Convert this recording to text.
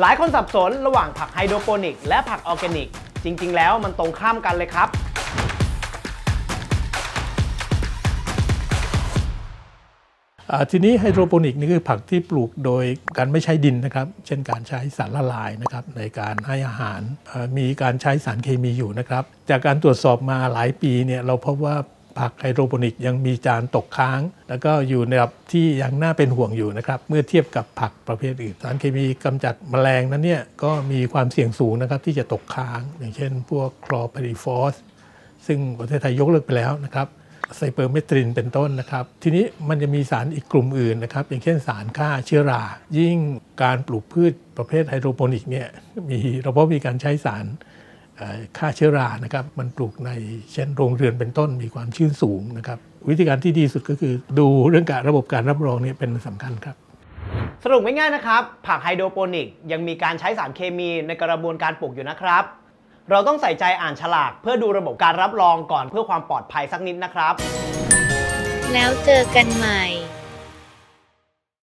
หลายคนสับสนระหว่างผักไฮโดรโปนิก และผักออร์แกนิก จริง ๆ แล้วมันตรงข้ามกันเลยครับ ทีนี้ไฮโดรโปนิกนี่คือผักที่ปลูกโดยการไม่ใช้ดินนะครับ เช่นการใช้สารละลายนะครับในการให้อาหาร มีการใช้สารเคมีอยู่นะครับ จากการตรวจสอบมาหลายปีเนี่ยเราพบว่า ผักไฮโดรโปนิกยังมีสารตกค้าง แล้วก็อยู่ในระดับที่ยังน่าเป็นห่วงอยู่นะครับ เมื่อเทียบกับผักประเภทอื่น สารเคมีกำจัดแมลงนั้นเนี่ยก็มีความเสี่ยงสูงนะครับที่จะตกค้าง อย่างเช่น พวกคลอร์ไพริฟอสซึ่งประเทศไทยยกเลิกไปแล้วนะครับไซเปอร์เมตรินเป็นต้นนะครับ ทีนี้มันจะมีสารอีกกลุ่มอื่นนะครับ อย่างเช่นสารฆ่าเชื้อรา ยิ่งการปลูกพืชประเภทไฮโดรโปนิกเนี่ยมีเราพบมีการใช้สาร ฆ่าเชื้อรานะครับมันปลูกในเช่นโรงเรือนเป็นต้นมีความชื้นสูงนะครับวิธีการที่ดีสุดก็คือ ดูเรื่องการระบบการรับรองเนี่ยเป็นสำคัญครับสรุปง่ายๆนะครับ ผักไฮโดรโปนิกยังมีการใช้สารเคมีในกระบวนการปลูกอยู่นะครับ เราต้องใส่ใจอ่านฉลาก เพื่อดูระบบการรับรองก่อนเพื่อความปลอดภัยสักนิดนะครับ แล้วเจอกันใหม่